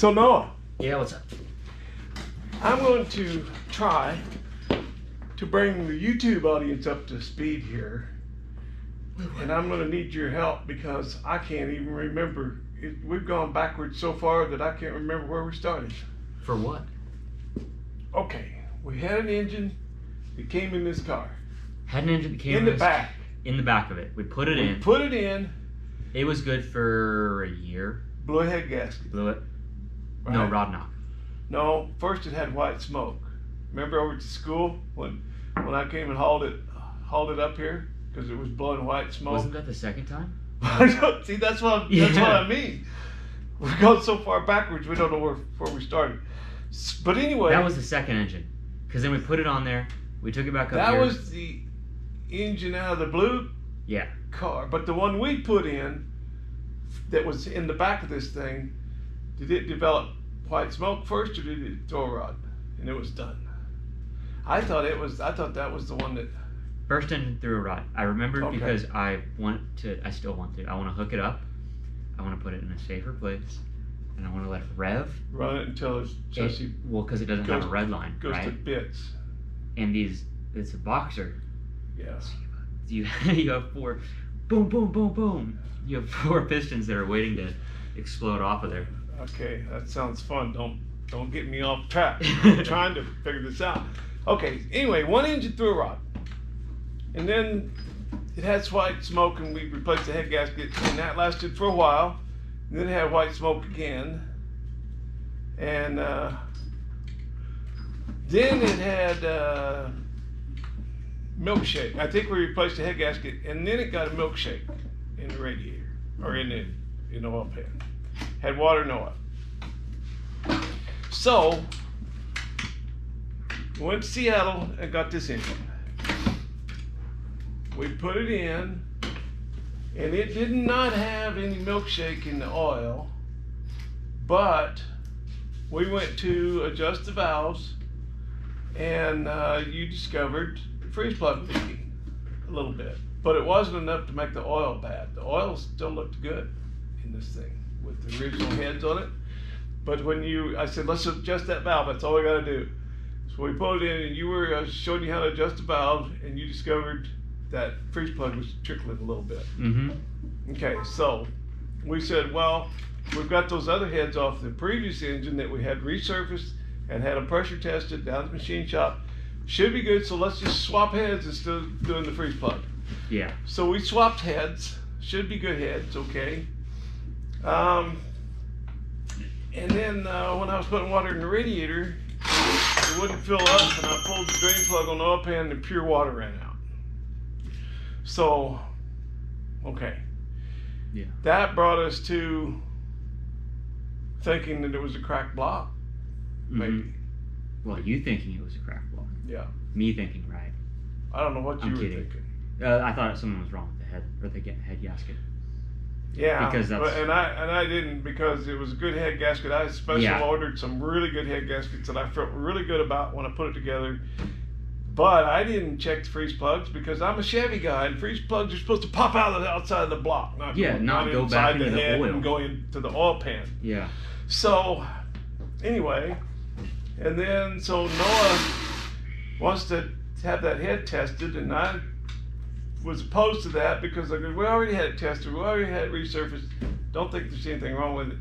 So Noah, Yeah, what's up? I'm going to try to bring the YouTube audience up to speed here. And I'm going to need your help because I can't even remember. It, we've gone backwards so far that I can't remember where we started. For what? Okay, we had an engine that came in this car. Had an engine that came in the with- back. In the back of it. We put it We in. put it in, It was good for a year. blew a head gasket. Blew it. No, right? rod knock. No, first it had white smoke. Remember over to school when when I came and hauled it hauled it up here because it was blowing white smoke. Wasn't that the second time? See, that's what that's what I mean. We've gone so far backwards, we don't know where where we started. But anyway, That was the second engine. Because then we put it on there. We took it back up that here. was the engine out of the blue Yeah. car. But the one we put in, that was in the back of this thing, did it develop white smoke first, or did it throw a rod? And it was done. I thought it was. I thought that was the one that. First engine threw a rod. I remember Okay. because I want to. I still want to. I want to hook it up. I want to put it in a safer place, and I want to let it rev. Run it until it's It, just well, because it doesn't goes- have a red line, goes to bits. And these, it's a boxer. Yeah. You you have four, boom, boom, boom, boom. You have four pistons that are waiting to explode off of there. Okay, that sounds fun. Don't don't get me off track. I'm trying to figure this out. Okay. Anyway, one engine threw a rod, and then it had white smoke, and we replaced the head gasket, and that lasted for a while. And then it had white smoke again, and uh, then it had uh, milkshake. I think we replaced the head gasket, and then it got a milkshake in the radiator or in the in the oil pan. Had water, no oil. So we went to Seattle and got this engine. We put it in, and it did not have any milkshake in the oil, but we went to adjust the valves, and uh, you discovered freeze plug leaking a little bit, but it wasn't enough to make the oil bad. The oil still looked good in this thing with the original heads on it. But when you, I said, let's adjust that valve. That's all we got to do. So we put it in, and you were uh, showing you how to adjust the valve, and you discovered that freeze plug was trickling a little bit. Mm-hmm. Okay, so we said, well, we've got those other heads off the previous engine that we had resurfaced and had them pressure tested down at the machine shop. Should be good, so let's just swap heads instead of doing the freeze plug. Yeah. So we swapped heads. Should be good heads, okay. Um, and then uh, when I was putting water in the radiator, it wouldn't fill up, and I pulled the drain plug on the oil pan, and pure water ran out. So, okay. Yeah. That brought us to thinking that it was a cracked block, maybe. Mhm. Well, you thinking it was a cracked block. Yeah. Me thinking right. I don't know what you I'm were kidding. thinking. Uh, I thought something was wrong with the head or the head gasket. Yeah, Because that's- and I and I didn't because it was a good head gasket. I special Yeah. ordered some really good head gaskets that I felt really good about when I put it together. But I didn't check the freeze plugs because I'm a Chevy guy, and freeze plugs are supposed to pop out of the outside of the block, not Yeah, go, not go inside back into the head oil. and go into the oil pan. Yeah. So, anyway, and then so Noah wants to have that head tested, and I was opposed to that because go, we already had it tested, we already had it resurfaced. Don't think there's anything wrong with it.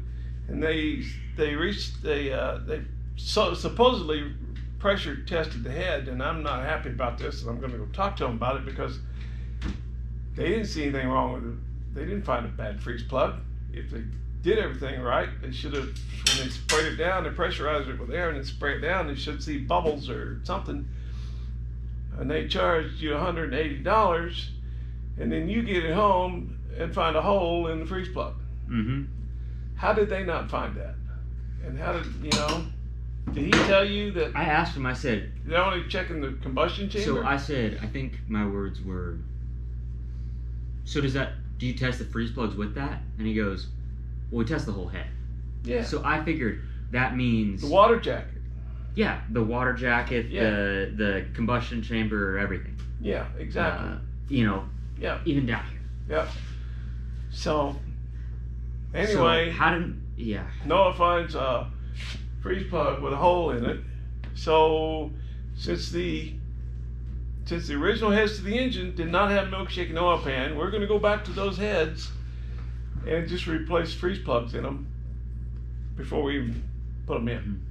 And they they reached they uh, they so supposedly pressure tested the head, and I'm not happy about this, and I'm going to go talk to them about it because they didn't see anything wrong with it. They didn't find a bad freeze plug. If they did everything right, they should have when they sprayed it down, they pressurized it with air and then spray it down. They should see bubbles or something. And they charged you $180, and then you get it home and find a hole in the freeze plug. Mm-hmm. How did they not find that? And how did you know? Did he tell you that I asked him. I said. they're only checking the combustion chamber? So I said. I think my words were. So does that? Do you test the freeze plugs with that? And he goes, "Well, we test the whole head." yeah. So I figured that means the water jacket. yeah, the water jacket, Yeah. the the combustion chamber, everything. Yeah, exactly. Uh, you know, yeah. even down here. Yeah. So Anyway, so how did yeah? Noah finds a freeze plug with a hole in it. So since the since the original heads to the engine did not have milkshake and oil pan, we're going to go back to those heads and just replace freeze plugs in them before we even put them in.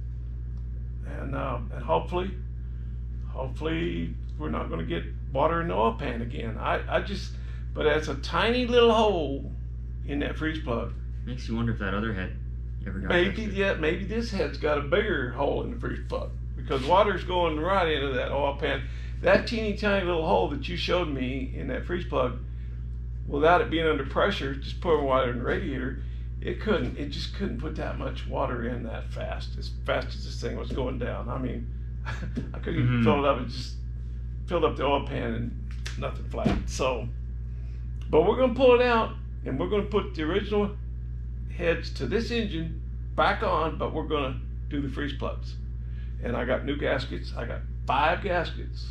And uh, and hopefully, hopefully we're not going to get water in the oil pan again. I, I just, but that's a tiny little hole in that freeze plug. Makes you wonder if that other head ever got Maybe tested. yeah, maybe this head's got a bigger hole in the freeze plug because water's going right into that oil pan. That teeny tiny little hole that you showed me in that freeze plug, without it being under pressure, just pouring water in the radiator, it couldn't. It just couldn't put that much water in that fast, as fast as this thing was going down. I mean, I couldn't even Mhm. fill it up. It just filled up the oil pan and nothing flat. So, but we're gonna pull it out and we're gonna put the original heads to this engine back on, but we're gonna do the freeze plugs. And I got new gaskets. I got five gaskets.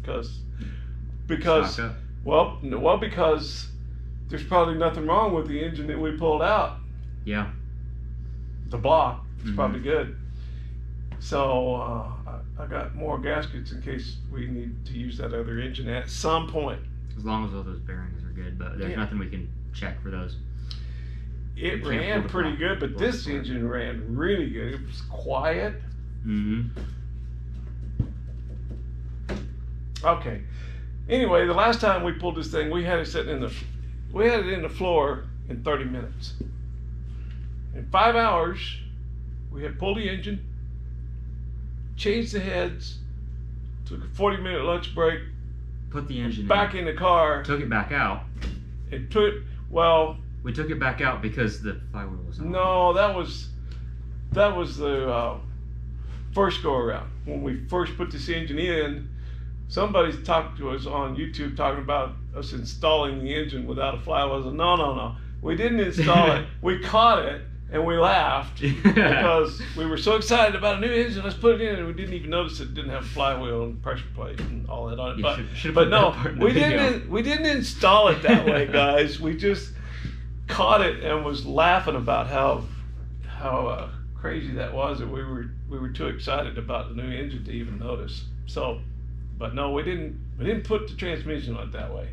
Because, because, well, no, well, because there's probably nothing wrong with the engine that we pulled out. Yeah. The block is Mhm. probably good. So uh, I, I got more gaskets in case we need to use that other engine at some point. As long as all those bearings are good, but there's Yeah. nothing we can check for those. It can't ran pull the pretty good, but this plug. engine ran really good. It was quiet. Mm-hmm. Okay. Anyway, the last time we pulled this thing, we had it sitting in the, we had it in the floor in 30 minutes. In five hours, we had pulled the engine, changed the heads, took a 40 minute lunch break, Put the engine back in. in the car, Took it back out. and took, well, We took it back out because the flywheel was on. no, that was, that was the uh, first go around. When we first put this engine in, somebody talked to us on YouTube talking about us installing the engine without a flywheel. I said, no, no, no. We didn't install it. We caught it and we laughed because we were so excited about a new engine. Let's put it in, and we didn't even notice it didn't have a flywheel and pressure plate and all that on it. But should- but no, that part in we didn't. We didn't install it that way, guys. we just caught it and was laughing about how how uh, crazy that was, and we were we were too excited about the new engine to even notice. So, but no, we didn't we didn't put the transmission on it that way.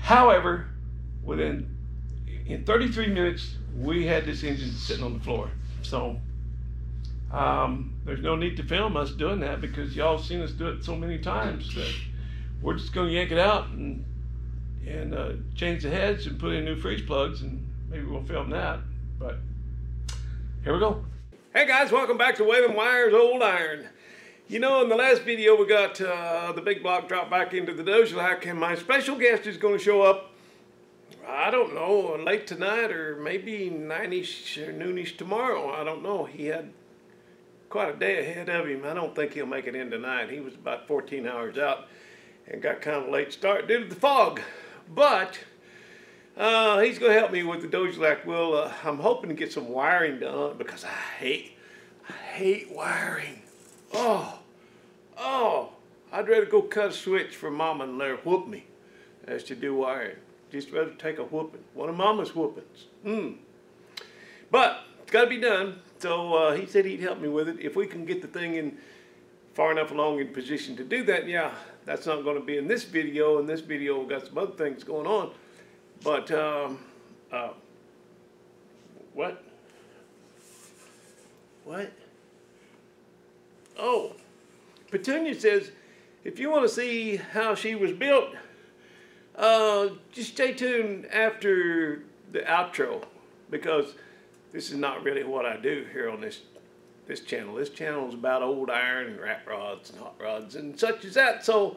However, within in 33 minutes, we had this engine sitting on the floor. So. Um, there's no need to film us doing that because y'all seen us do it so many times that we're just going to yank it out and and uh, change the heads and put in new freeze plugs and maybe we'll film that. But here we go. Hey guys, welcome back to Waylon Wire's Old Iron. You know, in the last video we got uh, the big block dropped back into the Dojelac and my special guest is going to show up, I don't know, late tonight or maybe 9ish or noonish tomorrow. I don't know. He had quite a day ahead of him. I don't think he'll make it in tonight. He was about 14 hours out and got kind of a late start due to the fog. But uh, he's going to help me with the Dojelac. Well, uh, I'm hoping to get some wiring done because I hate, I hate wiring. Oh, oh, I'd rather go cut a switch for Mama and let her whoop me as to do wiring. Just rather take a whooping. One of Mama's whoopings. Mm. But it's got to be done. So uh, he said he'd help me with it. If we can get the thing in far enough along in position to do that, yeah, that's not going to be in this video. In this video, we've got some other things going on. But, um, uh, what? What? Oh, Petunia says, if you want to see how she was built, uh, just stay tuned after the outro because this is not really what I do here on this this channel. This channel is about old iron and rat rods and hot rods and such as that. So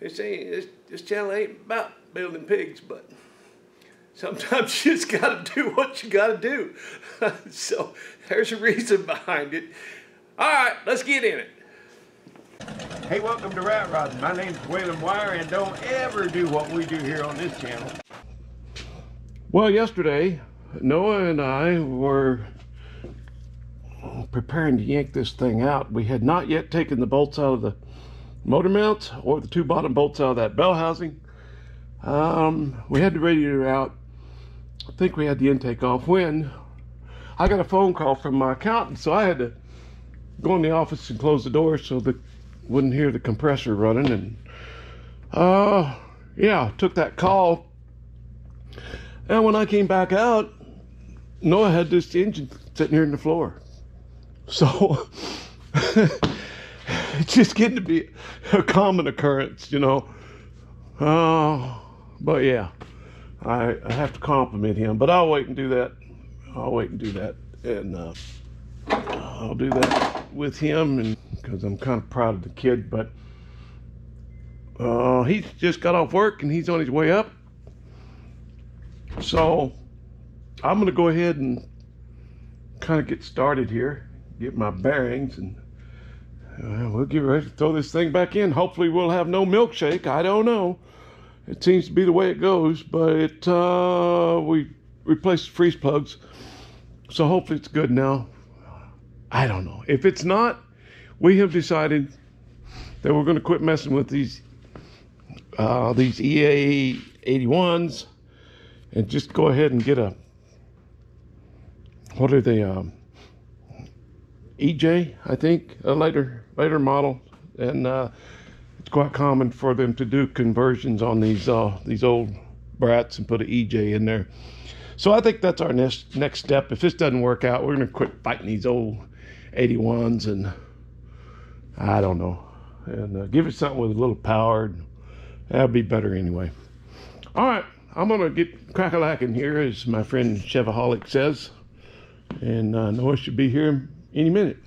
this ain't this, this channel ain't about building pigs, but sometimes you just got to do what you got to do. so there's a reason behind it. All right, let's get in it. Hey, welcome to Rat Rods. My name's Waylon Wire, and don't ever do what we do here on this channel. Well, yesterday, Noah and I were preparing to yank this thing out. We had not yet taken the bolts out of the motor mounts or the two bottom bolts out of that bell housing. Um, we had the radiator out, I think we had the intake off when I got a phone call from my accountant, so I had to go in the office and close the door so that wouldn't hear the compressor running and uh yeah, took that call. And when I came back out, Noah had this engine sitting here in the floor. So it's just getting to be a common occurrence, you know. Uh, but yeah, I, I have to compliment him, but I'll wait and do that. I'll wait and do that. And uh, I'll do that with him and because I'm kind of proud of the kid, but uh, he's just got off work and he's on his way up. So I'm going to go ahead and kind of get started here, get my bearings, and uh, we'll get ready to throw this thing back in. Hopefully, we'll have no milkshake. I don't know. It seems to be the way it goes, but it, uh, we replaced freeze plugs, so hopefully it's good now. I don't know. If it's not, we have decided that we're going to quit messing with these uh, these EA 81s and just go ahead and get a what are they um, EJ I think a later later model and uh, it's quite common for them to do conversions on these uh, these old brats and put an EJ in there so I think that's our next next step. If this doesn't work out we're gonna quit fighting these old 81s and I don't know. And uh, give it something with a little power that'd be better anyway. All right I'm gonna get crack-a-lacking here, as my friend Chevaholic says, and uh, Noah should be here any minute.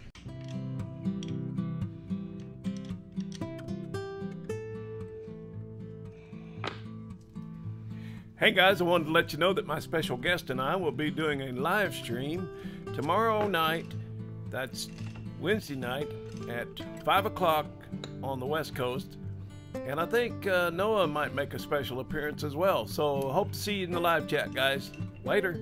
Hey guys, I wanted to let you know that my special guest and I will be doing a live stream tomorrow night. That's Wednesday night at 5 o'clock on the West Coast. And I think uh, Noah might make a special appearance as well. So hope to see you in the live chat, guys. Later.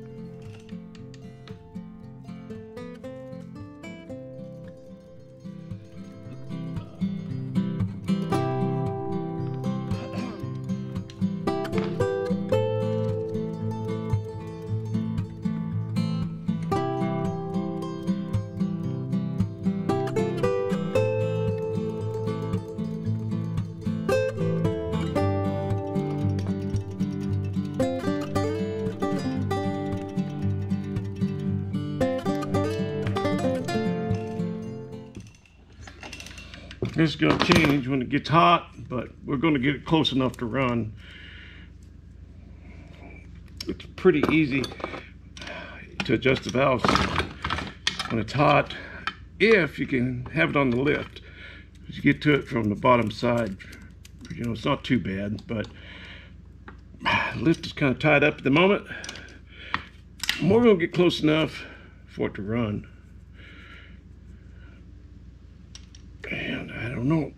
This is going to change when it gets hot, but we're going to get it close enough to run. It's pretty easy to adjust the valves when it's hot if you can have it on the lift. You get to it from the bottom side, you know, it's not too bad, but lift is kind of tied up at the moment. We're going to get close enough for it to run. And I don't know.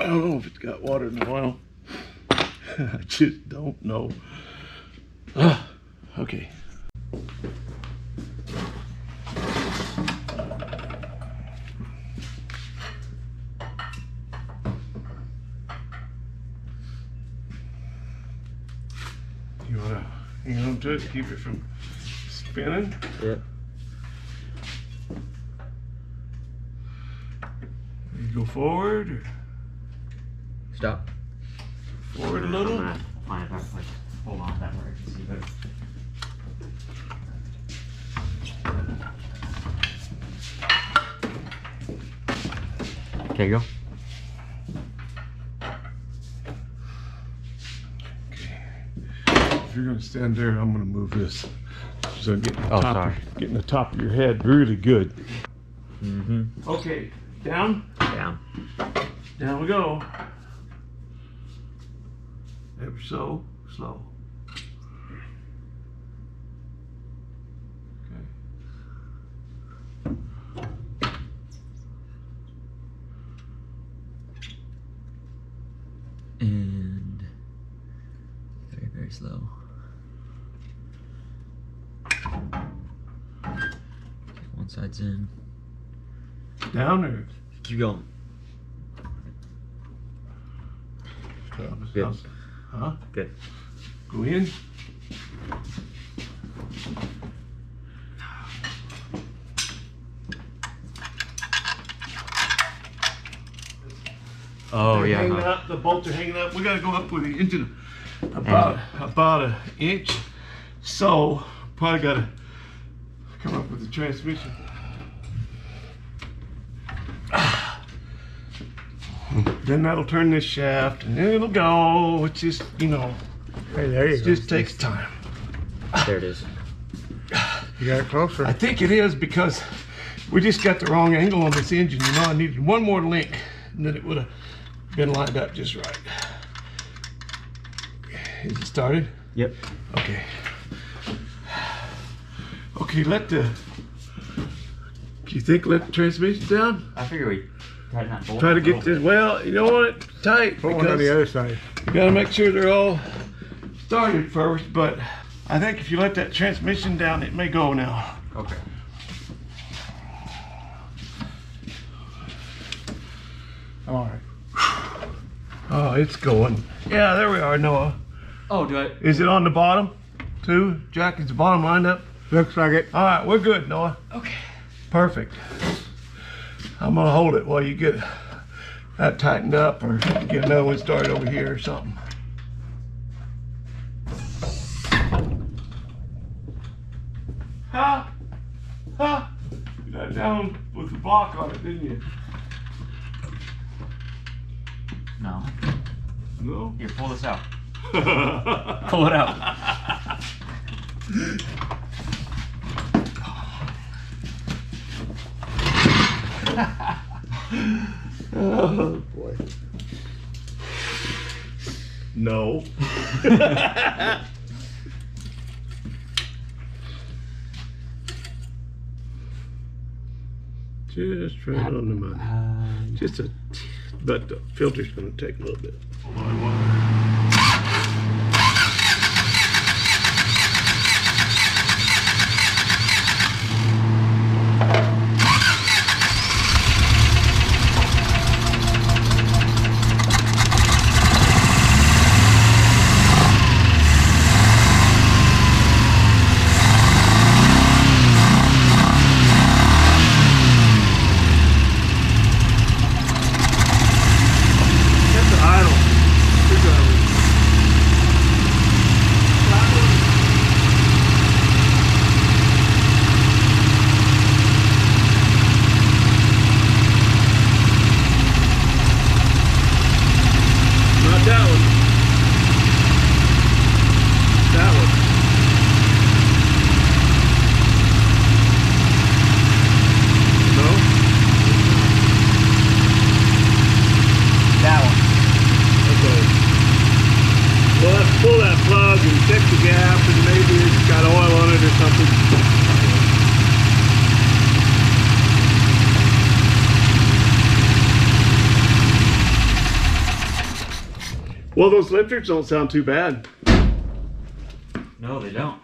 I don't know if it's got water in the oil. I just don't know. Ah, okay. You wanna hang on to it, to keep it from spinning? Yep. Go forward, or Stop. forward a little. I'm gonna find a better place. Hold on, that way I can see better. Okay, go. Okay. If you're gonna stand there, I'm gonna move this. So get the Oh, top, sorry. getting the top of your head really good. Mm-hmm. Okay, down, Down. down we go. Ever so slow. Okay. And very, very slow. One side's in down or? Keep going. Good. Huh? Good. Go in? Oh They're yeah. hanging huh? up, the bolts are hanging up. We gotta go up with the engine about about an inch. So probably gotta come up with the transmission. Then that'll turn this shaft, and then it'll go. It's just you know, Hey, there you it go. just takes time. There it is. You got it closer. I think it is because we just got the wrong angle on this engine. You know, I needed one more link, and then it would have been lined up just right. Is it started? Yep. Okay. Okay, let the. Do you think let the transmission down? I figure we tighten that bolt. Try to get this. Well, you don't want it tight Put one on the other side. you gotta make sure they're all started first. But I think if you let that transmission down, it may go now. Okay. All right. Oh, it's going. Yeah, there we are, Noah. Oh, do I? Is it on the bottom too? Jack, is the bottom lined up? Looks like it. All right, we're good, Noah. Okay. Perfect. I'm gonna hold it while you get that tightened up or get another one started over here or something. Huh? Huh? You got down with the block on it, didn't you? No. No? Here, pull this out. Pull it out. oh boy. No. Just right on the money. Uh, Just a, but the filter's gonna take a little bit. That's the idle. Here's a- Not that one. That one. No? that one. Okay. Well, let's pull that plug and check the gap and maybe it's got oil on it or something. Well, those lifters don't sound too bad. No, they don't.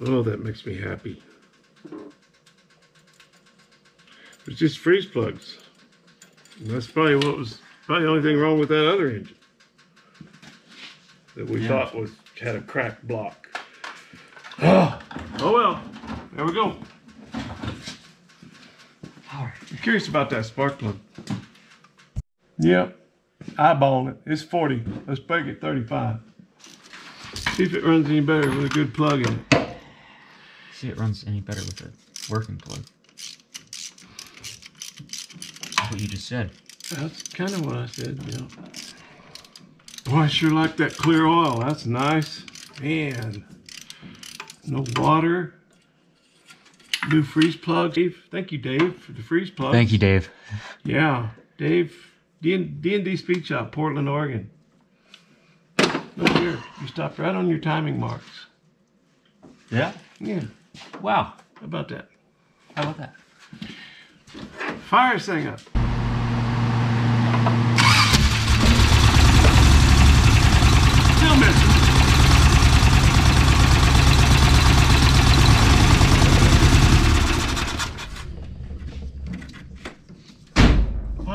Oh, that makes me happy. It's just freeze plugs. And that's probably what was probably the only thing wrong with that other engine that we Yeah. thought was had a cracked block. Oh, oh well. There we go. All right. I'm curious about that spark plug. Yep. Eyeballing it. It's 40. Let's make it 35. See if it runs any better with a good plug in it. See, it runs any better with a working plug. That's what you just said. That's kind of what I said, yeah. Boy, I sure like that clear oil. That's nice. Man. No water. New freeze plug. Dave, thank you, Dave, for the freeze plug. Thank you, Dave. Yeah, Dave, D&D Speed Shop, Portland, Oregon. Look here. You stopped right on your timing marks. Yeah. Yeah, Wow. how about that? How about that? Fire this thing up. Still missing.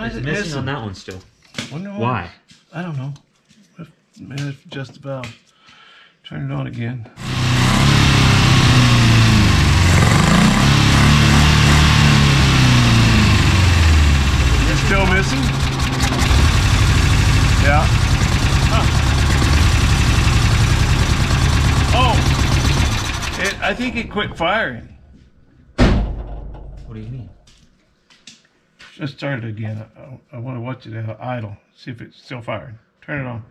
Why is It's it missing missing? on that one still. Oh, Wonder Why? I don't know. Man, it's just about. Turn it on again. Still missing? Yeah. Huh. Oh, it, I think it quit firing. What do you mean? Just started again. I, I want to watch it at idle, see if it's still firing. Turn it on.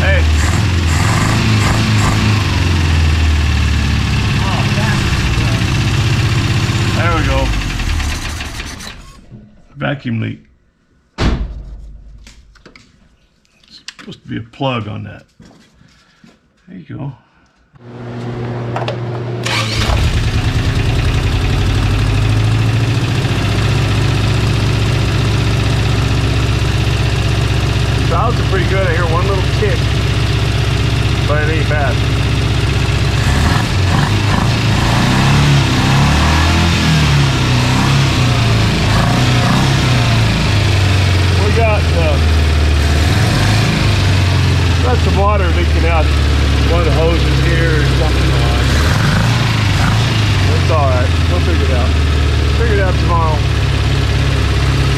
Hey. There we go. Vacuum leak. supposed to be a plug on that. There you go. Valves are pretty good. I hear one little kick, but it ain't bad. Got some water leaking out one of the hoses here or something. It's all right. We'll figure it out. Figure it out tomorrow.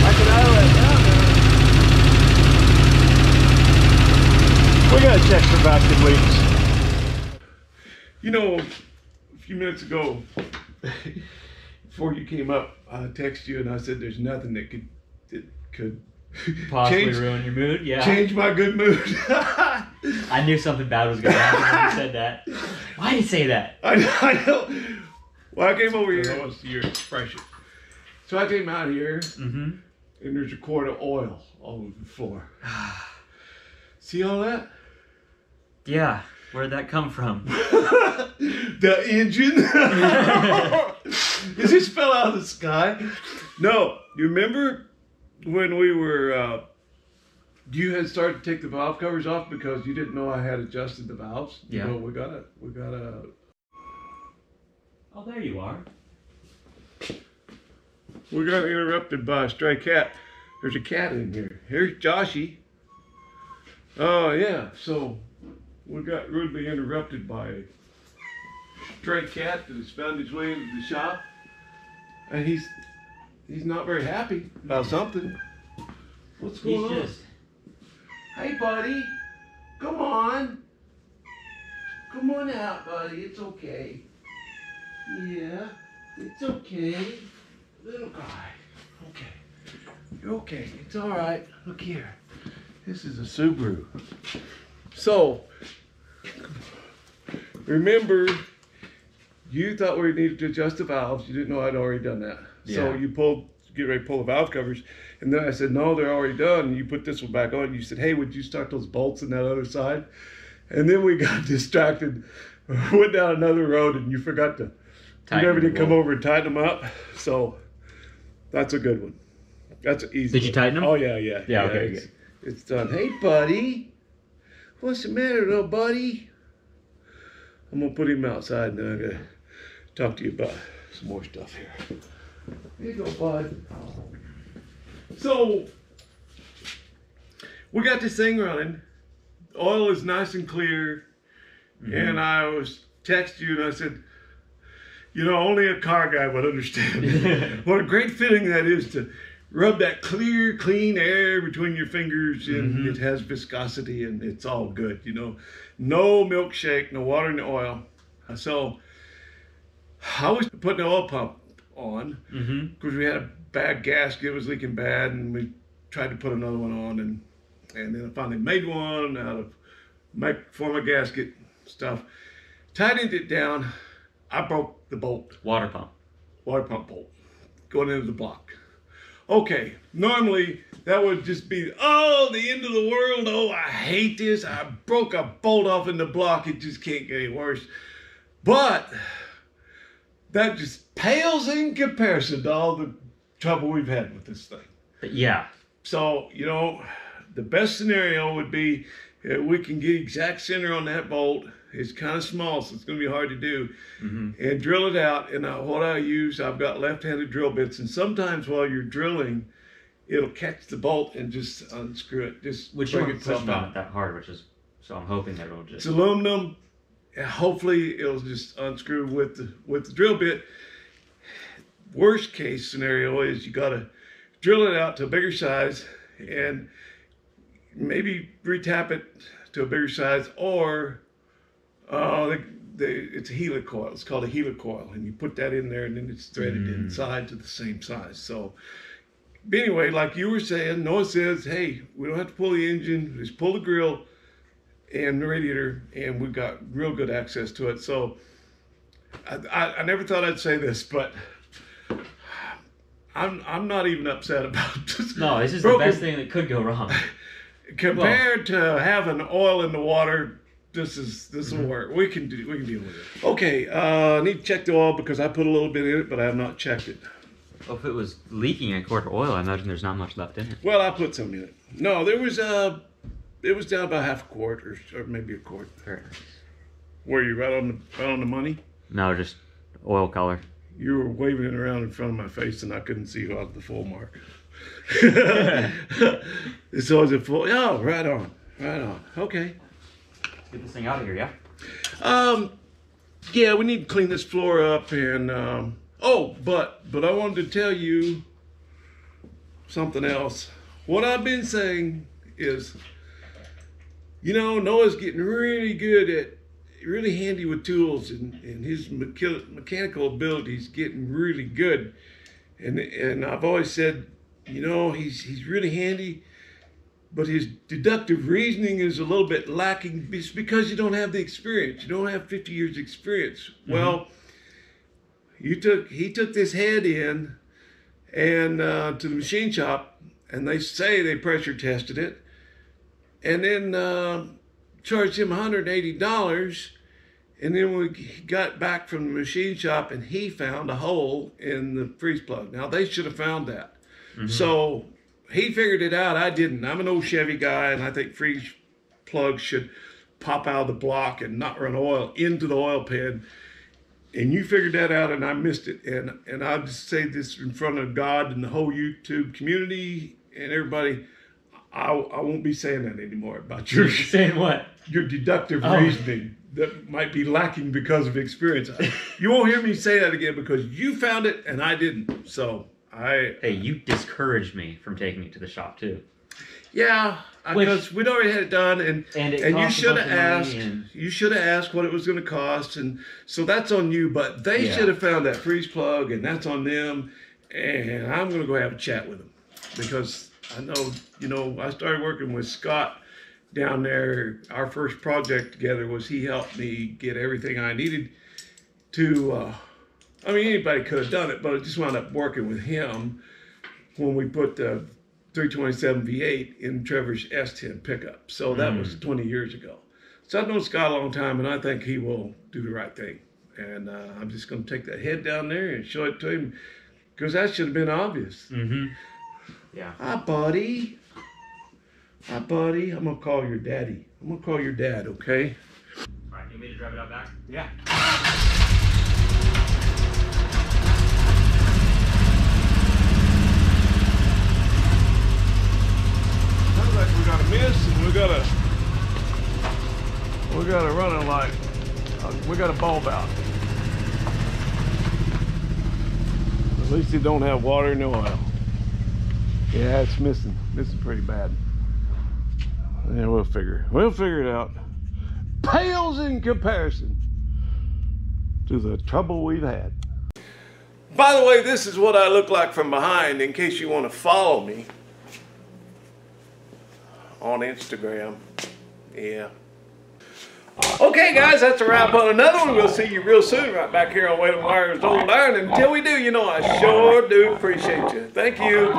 I can idle it down there. We gotta check for vacuum leaks. You know, a few minutes ago, before you came up, I texted you and I said there's nothing that could that could Possibly change, ruin your mood? Yeah. change my good mood. I knew something bad was going to happen when you said that. Why did you say that? I, I know. Well, I came over here. I want to see your expression. So I came out here, Mm-hmm. and there's a quart of oil all over the floor. see all that? Yeah. Where'd that come from? the engine. Is this fell out of the sky? No. You remember when we were? Uh, you had started to take the valve covers off because you didn't know I had adjusted the valves. Yeah. Well, we got a we got a Oh, there you are. we got interrupted by a stray cat. There's a cat in here. Here's Joshy. Oh yeah. So we got rudely interrupted by a stray cat that has found his way into the shop, and he's he's not very happy about something. What's going He's on? just. Hey, buddy. Come on. Come on out, buddy. It's okay. Yeah, it's okay. Little guy. Okay. You're okay. It's all right. Look here. This is a Subaru. So, remember, you thought we needed to adjust the valves. You didn't know I'd already done that. So Yeah. you pulled, get ready to pull the valve covers. And then I said, no, they're already done. And you put this one back on. You said, hey, would you start those bolts on that other side? And then we got distracted, went down another road, and you forgot to. You Tighten never did come over and tighten them up. So that's a good one. That's easy. Did you tighten 'em? Oh yeah, yeah. Yeah, okay, It's, it's done. Hey, buddy. What's the matter, little buddy? I'm gonna put him outside, and then I'm gonna talk to you about some more stuff here. Here you go, bud. So we got this thing running. Oil is nice and clear. And I was text you and I said, you know, only a car guy would understand what a great feeling that is to rub that clear, clean air between your fingers and Mhm. it has viscosity and it's all good, you know. No milkshake, no water no oil. So I was putting the oil pump on Mm-hmm. because we had a bad gasket, it was leaking bad, and we tried to put another one on, and and then I finally made one out of my former gasket stuff, tightened it down. I broke the bolt, Water pump. water pump bolt, going into the block. Okay, normally that would just be oh the end of the world. Oh, I hate this. I broke a bolt off in the block. It just can't get any worse. But that just pales in comparison to all the trouble we've had with this thing. Yeah. So, you know, the best scenario would be Yeah, we can get exact center on that bolt. It's kind of small, so it's going to be hard to do. Mm-hmm. And drill it out. And uh, what I use, I've got left-handed drill bits, and sometimes while you're drilling, it'll catch the bolt and just unscrew it. Just Which you bring weren't it to a on it that hard, which is so I'm hoping that it'll just. It's aluminum. and Hopefully, it'll just unscrew with the with the drill bit. Worst case scenario is you got to drill it out to a bigger size and maybe retap it to a bigger size, or uh, the, the, it's a helicoil. It's called a helicoil, and you put that in there, and then it's threaded Mm. inside to the same size. So. Anyway, like you were saying, Noah says, "Hey, we don't have to pull the engine; just pull the grill, and the radiator, and we've got real good access to it. So I, I, I never thought I'd say this, but I'm I'm not even upset about this. no, this is Broken- the best thing that could go wrong. compared to having oil in the water. This is this Mm-hmm. will work. We can do we can deal with it. Okay, uh, I need to check the oil because I put a little bit in it, but I have not checked it. Well, if it was leaking a quart of oil, I imagine there's not much left in it. Well, I put some in it. No, there was a. it was down about half a quart or, or maybe a quart. Nice. Were you right on the right on the money? No, just oil color. You were waving it around in front of my face, and I couldn't see out the full mark. it's always a full. Oh, right on, right on. Okay. Let's get this thing out of here, yeah? Um, yeah, we need to clean this floor up, and um, oh, but but I wanted to tell you something else. What I've been saying is, you know, Noah's getting really good at, really handy with tools, and, and his mecha- mechanical abilities getting really good. And and I've always said, you know, he's he's really handy, but his deductive reasoning is a little bit lacking. It's because you don't have the experience. You don't have 50 years experience. Well, you took he took this head in and uh, to the machine shop, and they say they pressure tested it, and then uh, charged him 180 dollars. And then we got back from the machine shop, and he found a hole in the freeze plug. Now they should have found that. Mm-hmm. So he figured it out. I didn't. I'm an old Chevy guy, and I think freeze plugs should pop out of the block and not run oil into the oil pan. And you figured that out, and I missed it. And and I'll just say this in front of God and the whole YouTube community and everybody. I, I won't be saying that anymore about your saying what? Your deductive Oh. reasoning that might be lacking because of experience. you won't hear me say that again because you found it and I didn't. So I Hey, you discouraged me from taking it to the shop too. Yeah, because we'd already had it done, and And it and you should have asked. and- You should have asked what it was going to cost, and so that's on you. But they Yeah. should have found that freeze plug, and that's on them. And I'm going to go have a chat with them because I know, you know, I started working with Scott down there. Our first project together was he helped me get everything I needed to. Uh, I mean, anybody could have done it, but I just wound up working with him when we put the 327 V8 in Trevor's S10 pickup. So that was 20 years ago. So I've known Scott a long time, and I think he will do the right thing. And uh, I'm just going to take that head down there and show it to him because that should have been obvious. Mm-hmm. Yeah. Hi, buddy. Hi, buddy. I'm going to call your daddy. I'm going to call your dad, okay? All right, you want me to drive it out back? Yeah. Sounds like we got a miss and we got a we got a running light. Uh, we got a bulb out. At least it don't have water and no oil. Yeah, it's missing. Missing pretty bad. Yeah, we'll figure. We'll figure it out. Pales in comparison to the trouble we've had. By the way, this is what I look like from behind in case you want to follow me on Instagram. Yeah. Okay, guys, that's a wrap on another one. We'll see you real soon right back here on Waylon Wire's Old Iron. Until we do, you know, I sure do appreciate you. Thank you.